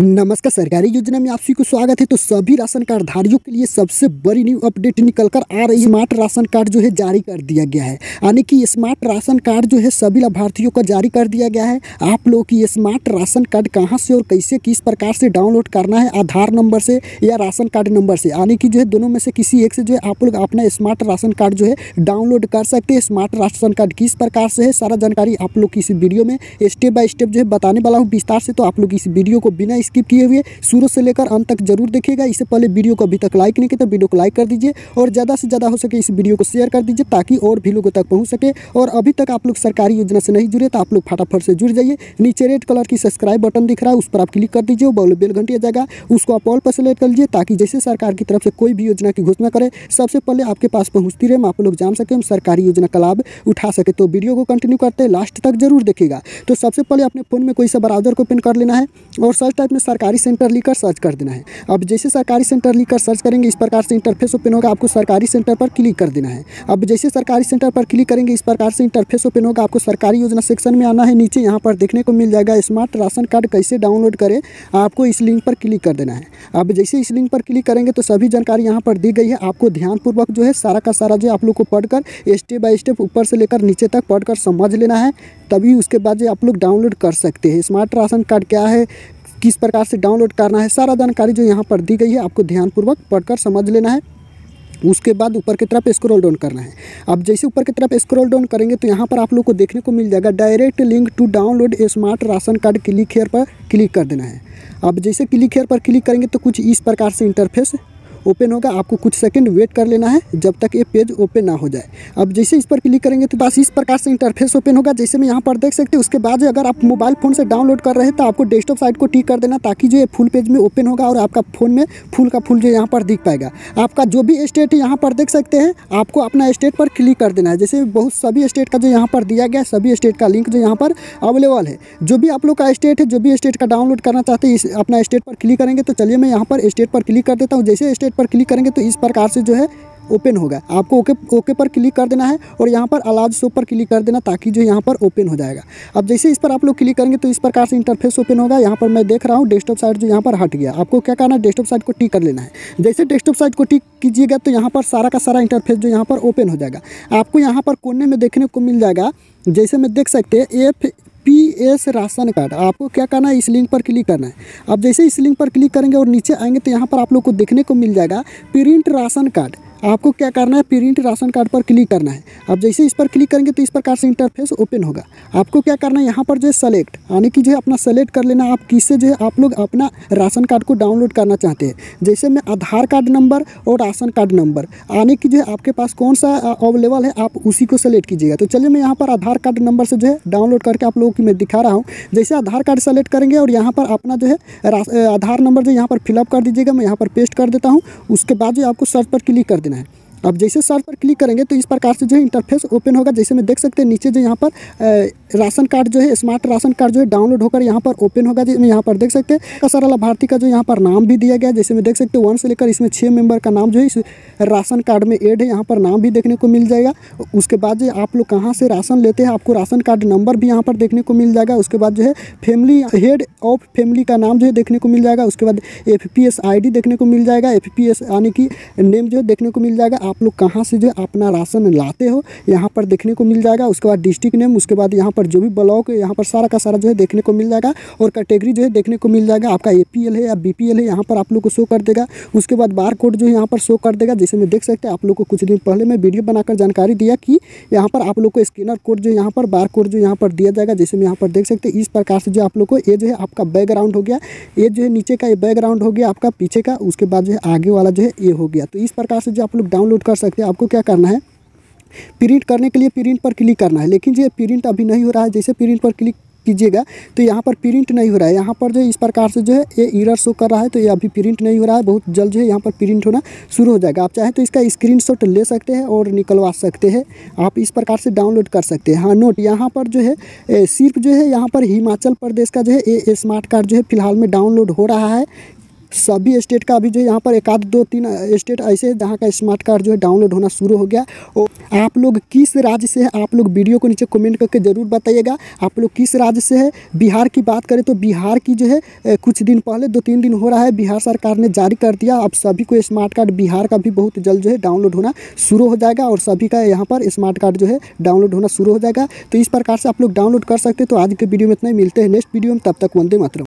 नमस्कार सरकारी योजना में आप सभी को स्वागत है। तो सभी राशन कार्ड धारियों के लिए सबसे बड़ी न्यू अपडेट निकल कर आ रही स्मार्ट राशन कार्ड जो है जारी कर दिया गया है। यानी कि स्मार्ट राशन कार्ड जो है सभी लाभार्थियों का जारी कर दिया गया है। आप लोग की स्मार्ट राशन कार्ड कहाँ से और कैसे, किस प्रकार से डाउनलोड करना है, आधार नंबर से या राशन कार्ड नंबर से? यानी कि जो है दोनों में से किसी एक से जो है आप लोग अपना स्मार्ट राशन कार्ड जो है डाउनलोड कर सकते हैं। स्मार्ट राशन कार्ड किस प्रकार से है, सारा जानकारी आप लोग की इस वीडियो में स्टेप बाय स्टेप जो है बताने वाला हूँ। विस्तार से तो आप लोग इस वीडियो को बिना स्किप किए हुए शुरू से लेकर अंत तक ज़रूर देखिएगा। इससे पहले वीडियो को अभी तक लाइक नहीं किया तो वीडियो को लाइक कर दीजिए और ज़्यादा से ज़्यादा हो सके इस वीडियो को शेयर कर दीजिए ताकि और भी लोगों तक पहुँच सके। और अभी तक आप लोग सरकारी योजना से नहीं जुड़े तो आप लोग फटाफट से जुड़ जाइए। नीचे रेड कलर की सब्सक्राइब बटन दिख रहा है, उस पर आप क्लिक कर दीजिए वो बेल घंटी आ जाएगा। उसको आप ऑल पर सेलेक्ट कर लीजिए ताकि जैसे सरकार की तरफ़ से कोई भी योजना की घोषणा करे, सबसे पहले आपके पास पहुँचती रहे आप लोग जान सके, हम सरकारी योजना का लाभ उठा सके। तो वीडियो को कंटिन्यू करते हैं लास्ट तक ज़रूर देखिएगा। तो सबसे पहले अपने फ़ोन में कोई सा ब्राउज़र को ओपन कर लेना है और सर्च टाइप में सरकारी सेंटर लिखकर सर्च कर देना है। अब जैसे सरकारी सेंटर लिखकर सर्च करेंगे, इस प्रकार से इंटरफेस ओपन होगा, आपको सरकारी सेंटर पर क्लिक कर देना है। अब जैसे सरकारी सेंटर पर क्लिक करेंगे, इस प्रकार से इंटरफेस ओपन होगा, आपको सरकारी योजना सेक्शन में आना है। नीचे यहाँ पर देखने को मिल जाएगा स्मार्ट राशन कार्ड कैसे डाउनलोड करें, आपको इस लिंक पर क्लिक कर देना है। अब जैसे इस लिंक पर क्लिक करेंगे तो सभी जानकारी यहाँ पर दी गई है। आपको ध्यानपूर्वक जो है सारा का सारा जो आप लोग को पढ़कर स्टेप बाय स्टेप ऊपर से लेकर नीचे तक पढ़कर समझ लेना है। तभी उसके बाद जो आप लोग डाउनलोड कर सकते हैं। स्मार्ट राशन कार्ड क्या है? किस प्रकार से डाउनलोड करना है, सारा जानकारी जो यहाँ पर दी गई है, आपको ध्यानपूर्वक पढ़कर समझ लेना है। उसके बाद ऊपर की तरफ़ स्क्रॉल डाउन करना है। अब जैसे ऊपर की तरफ़ स्क्रॉल डाउन करेंगे तो यहाँ पर आप लोग को देखने को मिल जाएगा direct link to download smart ration card click here पर क्लिक कर देना है। अब जैसे क्लिक हेयर पर क्लिक करेंगे तो कुछ इस प्रकार से इंटरफेस ओपन होगा, आपको कुछ सेकंड वेट कर लेना है जब तक ये पेज ओपन ना हो जाए। अब जैसे इस पर क्लिक करेंगे तो बस इस प्रकार से इंटरफेस ओपन होगा, जैसे मैं यहाँ पर देख सकते हैं, उसके बाद अगर आप मोबाइल फ़ोन से डाउनलोड कर रहे हैं तो आपको डेस्कटॉप साइट को टिक कर देना ताकि जो ये फुल पेज में ओपन होगा और आपका फ़ोन में फुल का फुल जो यहाँ पर दिख पाएगा। आपका जो भी स्टेट है यहाँ पर देख सकते हैं, आपको अपना स्टेट पर क्लिक कर देना है। जैसे बहुत सभी स्टेट का जो यहाँ पर दिया गया, सभी स्टेट का लिंक जो यहाँ पर अवेलेबल है। जो भी आप लोग का स्टेट है, जो भी स्टेट का डाउनलोड करना चाहते हैं अपना स्टेट पर क्लिक करेंगे तो चलिए मैं यहाँ पर स्टेट पर क्लिक कर देता हूँ। जैसे स्टेट पर क्लिक करेंगे तो इस प्रकार से जो है ओपन होगा। आपको ओके ओके पर क्लिक कर देना है और यहाँ पर अलाउज शो पर क्लिक कर देना ताकि जो यहाँ पर ओपन हो जाएगा। अब जैसे इस पर आप लोग क्लिक करेंगे तो इस प्रकार से इंटरफेस ओपन होगा। यहाँ पर मैं देख रहा हूँ डेस्कटॉप साइट जो यहाँ पर हट गया। आपको क्या करना है? डेस्कटॉप साइट को टिक कर लेना है। जैसे डेस्कटॉप साइट को टिक कीजिएगा तो यहाँ पर सारा का सारा इंटरफेस जो यहाँ पर ओपन हो जाएगा। आपको यहाँ पर कोने में देखने को मिल जाएगा। जैसे मैं देख सकते हैं F P S ration card, आपको क्या करना है? इस लिंक पर क्लिक करना है। अब जैसे इस लिंक पर क्लिक करेंगे और नीचे आएँगे तो यहाँ पर आप लोग को देखने को मिल जाएगा प्रिंट राशन कार्ड। आपको क्या करना है? प्रिंट राशन कार्ड पर क्लिक करना है। अब जैसे इस पर क्लिक करेंगे तो इस प्रकार से इंटरफेस ओपन होगा। आपको क्या करना है? यहाँ पर जो है सेलेक्ट यानी कि जो है अपना सेलेक्ट कर लेना। आप किससे जो है आप लोग अपना राशन कार्ड को डाउनलोड करना चाहते हैं। जैसे मैं आधार कार्ड नंबर और राशन कार्ड नंबर आने की जो है आपके पास कौन सा अवेलेबल है, आप उसी को सेलेक्ट कीजिएगा। तो चलिए मैं यहाँ पर आधार कार्ड नंबर से जो है डाउनलोड करके आप लोगों की मैं दिखा रहा हूँ। जैसे आधार कार्ड सेलेक्ट करेंगे और यहाँ पर अपना जो है आधार नंबर जो यहाँ पर फिलअप कर दीजिएगा। मैं यहाँ पर पेस्ट कर देता हूँ। उसके बाद जो आपको सर्च पर क्लिक कर देना है अब जैसे सर्च पर क्लिक करेंगे तो इस प्रकार से जो है इंटरफेस ओपन होगा। जैसे मैं देख सकते हैं, नीचे जो यहाँ पर राशन कार्ड जो है स्मार्ट राशन कार्ड जो है डाउनलोड होकर यहाँ पर ओपन होगा। जैसे यहाँ पर देख सकते हैं सारा लाभार्थी का जो यहाँ पर नाम भी दिया गया जैसे मैं देख सकते हैं वन से लेकर इसमें छः मेंबर का नाम जो है, इस राशन कार्ड में एड है। यहाँ पर नाम भी देखने को मिल जाएगा। उसके बाद जो आप लोग कहाँ से राशन लेते हैं, आपको राशन कार्ड नंबर भी यहाँ पर देखने को मिल जाएगा। उसके बाद जो है फैमिली हेड ऑफ़ फैमिली का नाम जो है देखने को मिल जाएगा। उसके बाद एफ़ पी देखने को मिल जाएगा। एफ़ पी एस यानी कि नेम जो है देखने को मिल जाएगा। आप लोग कहाँ से जो अपना राशन लाते हो यहाँ पर देखने को मिल जाएगा उसके बाद डिस्ट्रिक्ट नेम उसके बाद यहाँ पर जो भी ब्लॉक है यहाँ पर सारा का सारा जो है देखने को मिल जाएगा और कैटेगरी जो है देखने को मिल जाएगा आपका एपीएल है या बीपीएल है यहाँ पर आप लोग को शो कर देगा उसके बाद बार कोड जो है यहाँ पर शो कर देगा जैसे मैं देख सकते हैं आप लोग को कुछ दिन पहले मैं वीडियो बनाकर जानकारी दिया कि यहाँ पर आप लोग को स्कैनर कोड जो यहाँ पर बार कोड जो यहाँ पर दिया जाएगा जैसे मैं यहाँ पर देख सकते हैं इस प्रकार से जो आप लोग को ये जो है आपका बैकग्राउंड हो गया ये जो है नीचे का ये बैकग्राउंड हो गया आपका पीछे का उसके बाद जो है आगे वाला जो है ये हो गया तो इस प्रकार से जो आप लोग डाउनलोड कर सकते हैं। आपको क्या करना है? प्रिंट करने के लिए प्रिंट पर क्लिक करना है। लेकिन ये प्रिंट अभी नहीं हो रहा है। जैसे प्रिंट पर क्लिक कीजिएगा तो यहाँ पर प्रिंट नहीं हो रहा है। यहाँ पर जो इस प्रकार से जो है, ये इरर शो कर रहा है। तो ये अभी प्रिंट नहीं हो रहा है। बहुत जल्द जो है, यहाँ पर प्रिंट होना शुरू हो जाएगा। आप चाहें तो इसका स्क्रीनशॉट ले सकते हैं और निकलवा सकते हैं। आप इस प्रकार से डाउनलोड कर सकते हैं। हाँ नोट यहाँ पर जो है सिर्फ़ जो है, यहाँ पर हिमाचल प्रदेश का जो है, ये स्मार्ट कार्ड जो है, फ़िलहाल में डाउनलोड हो रहा है। सभी स्टेट का अभी जो यहाँ पर एक आध दो तीन स्टेट ऐसे है जहाँ का स्मार्ट कार्ड जो है डाउनलोड होना शुरू हो गया। और आप लोग किस राज्य से है, आप लोग वीडियो को नीचे कमेंट करके ज़रूर बताइएगा। आप लोग किस राज्य से है, बिहार की बात करें तो बिहार की जो है कुछ दिन पहले, दो तीन दिन हो रहा है, बिहार सरकार ने जारी कर दिया। अब सभी को स्मार्ट कार्ड बिहार का भी बहुत जल्द जो है डाउनलोड होना शुरू हो जाएगा और सभी का यहाँ पर स्मार्ट कार्ड जो है डाउनलोड होना शुरू हो जाएगा। तो इस प्रकार से आप लोग डाउनलोड कर सकते हैं। तो आज के वीडियो में इतना ही। मिलते हैं नेक्स्ट वीडियो में। तब तक वंदे मातरम।